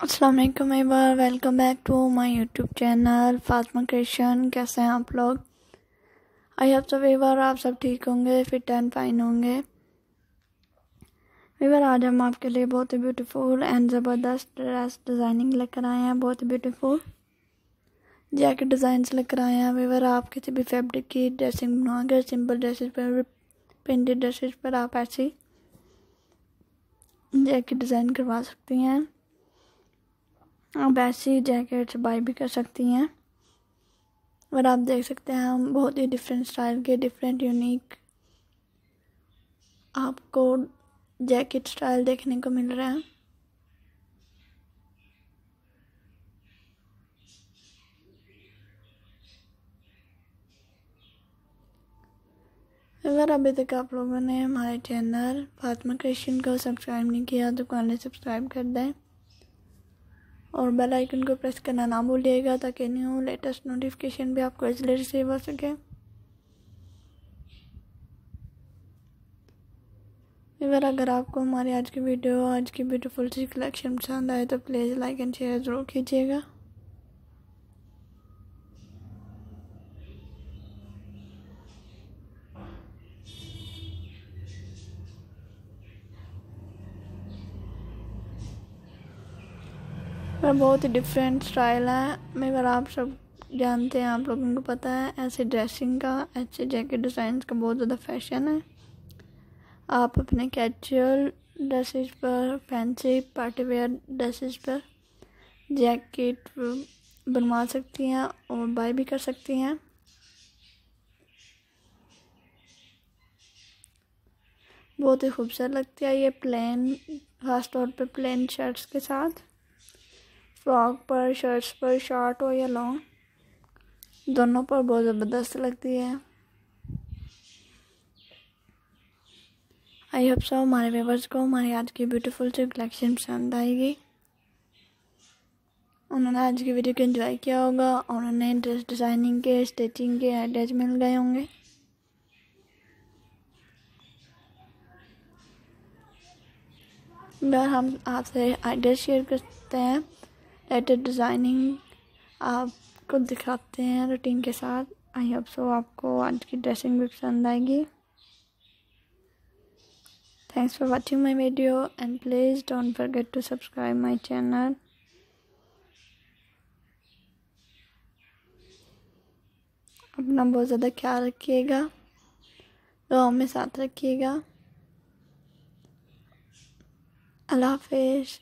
अस्सलाम वालेकुम बार welcome back to my YouTube channel Fatima Christian कैसे हैं आप लोग? आई होप सब बार आप सब ठीक होंगे फिट एंड फाइन होंगे। वीवर आज हम आपके लिए बहुत ही ब्यूटीफुल एंड ज़बरदस्त ड्रेस डिज़ाइनिंग लेकर आए हैं, बहुत ही ब्यूटीफुल जैकेट डिज़ाइंस लेकर आए हैं। वीवर आप किसी भी फैब्रिक की ड्रेसिंग बनवाओगे सिंपल ड्रेसेस पर प्रिंटेड ड्रेसेस पर आप ऐसी जैकेट डिज़ाइन करवा सकती हैं। आप ऐसी जैकेट्स बाई भी कर सकती हैं। और आप देख सकते हैं, हम बहुत ही डिफरेंट स्टाइल के डिफरेंट यूनिक आपको जैकेट स्टाइल देखने को मिल रहा है। अगर अभी तक आप लोगों ने हमारे चैनल फातिमा क्रिश्चियन को सब्सक्राइब नहीं किया तो काले सब्सक्राइब कर दें। और बेल आइकन को प्रेस करना ना भूलिएगा ताकि न्यू लेटेस्ट नोटिफिकेशन भी आपको इसलिए रिसीव हो सके। अगर अगर आपको हमारी आज की वीडियो आज की ब्यूटीफुल सी कलेक्शन पसंद आए तो प्लीज़ लाइक एंड शेयर ज़रूर कीजिएगा। और बहुत ही डिफरेंट स्टाइल है। मगर आप सब जानते हैं, आप लोगों को पता है, ऐसे ड्रेसिंग का, ऐसे जैकेट डिज़ाइन का बहुत ज़्यादा फ़ैशन है। आप अपने कैजुअल ड्रेसेस पर फैंसी पार्टी वेयर ड्रेसेस पर जैकेट बनवा सकती हैं और बाय भी कर सकती हैं। बहुत ही खूबसूरत लगती है ये प्लेन ख़ास तौर प्लेन शर्ट्स के साथ। फ्रॉक पर, शर्ट्स पर, शॉर्ट हो या लॉन्ग, दोनों पर बहुत ज़बरदस्त लगती है। आई होप सो हमारे व्यूवर्स को, हमारी आज की ब्यूटीफुल सी कलेक्शन पसंद आएगी। उन्होंने आज की वीडियो को एंजॉय किया होगा और उन्हें ड्रेस डिज़ाइनिंग के स्टिचिंग के आइडियाज़ मिल गए होंगे। हम आपसे आइडिया शेयर करते हैं। लेटर डिज़ाइनिंग आपको दिखाते हैं रूटीन के साथ। आई होप सो आपको आज की ड्रेसिंग भी पसंद आएगी। Thanks for watching my video and please don't forget to subscribe my channel अपना बहुत ज़्यादा ख्याल रखिएगा। गाँव में साथ रखिएगा। अल्लाह हाफिज़।